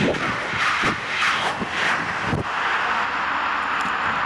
you.